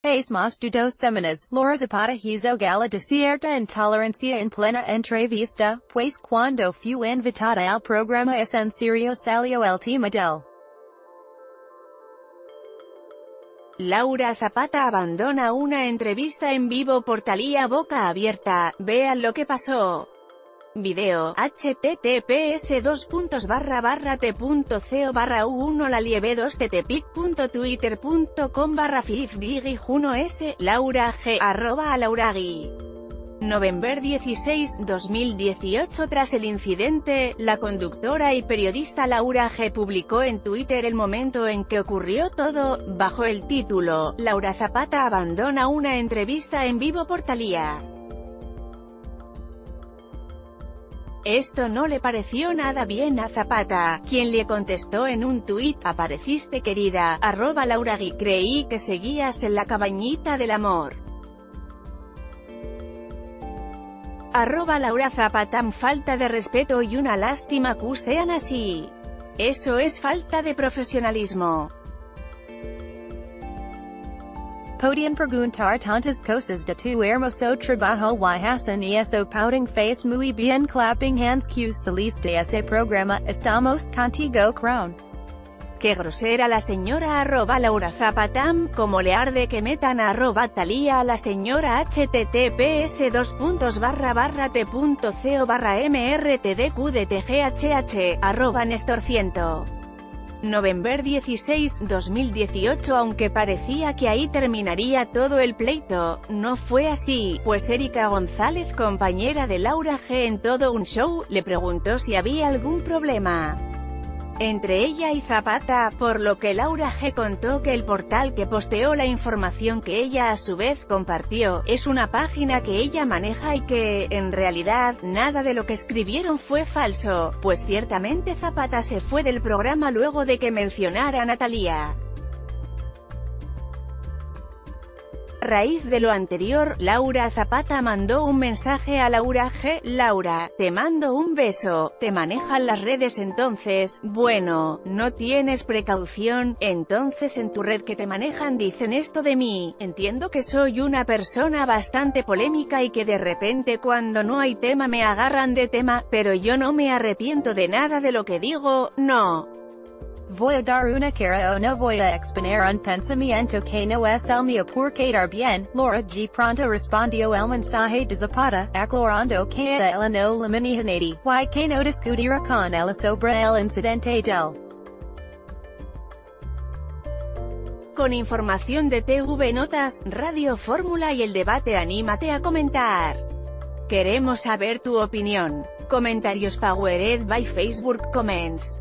Pace más de dos Laura Zapata hizo gala de cierta intolerancia en plena entrevista, pues cuando fue invitada al programa Es en serio salió el tema del Laura Zapata abandona una entrevista en vivo por Talía Boca Abierta, vean lo que pasó. Video, https dos puntos barra barra t.co barra u1 la lieve 2 ttpic.twitter.com barra juno s, Laura g, arroba lauragui. November 16, 2018 Tras el incidente, la conductora y periodista Laura G. publicó en Twitter el momento en que ocurrió todo, bajo el título, Laura Zapata abandona una entrevista en vivo por Talía. Esto no le pareció nada bien a Zapata, quien le contestó en un tuit, apareciste querida, arroba Lauragui, creí que seguías en la cabañita del amor. Arroba Laura Zapata falta de respeto y una lástima que sean así. Eso es falta de profesionalismo. Podían preguntar tantas cosas de tu hermoso trabajo y hacen eso pouting face muy bien clapping hands cues saliste ese programa, estamos contigo crown. Qué grosera la señora arroba Laura Zapatam, como le arde que metan arroba talía a la señora https dos puntos barra barra t.co barra mrtdqdtghh, arroba Nestor ciento. November 16, 2018 Aunque parecía que ahí terminaría todo el pleito, no fue así, pues Erika González compañera de Laura G en todo un show, le preguntó si había algún problema entre ella y Zapata, por lo que Laura G contó que el portal que posteó la información que ella a su vez compartió, es una página que ella maneja y que, en realidad, nada de lo que escribieron fue falso, pues ciertamente Zapata se fue del programa luego de que mencionara a Natalia. Raíz de lo anterior, Laura Zapata mandó un mensaje a Laura G. Laura, te mando un beso, te manejan las redes entonces, bueno, no tienes precaución, entonces en tu red que te manejan dicen esto de mí, entiendo que soy una persona bastante polémica y que de repente cuando no hay tema me agarran de tema, pero yo no me arrepiento de nada de lo que digo, no. Voy a dar una cara o no voy a exponer un pensamiento que no es el mío por quedar bien, Laura G. pronto respondió el mensaje de Zapata, aclarando que a ella no la manejanati, y que no discutirá con ella sobre el incidente del Con información de TV Notas, Radio Fórmula y el debate anímate a comentar. Queremos saber tu opinión. Comentarios Powered by Facebook Comments.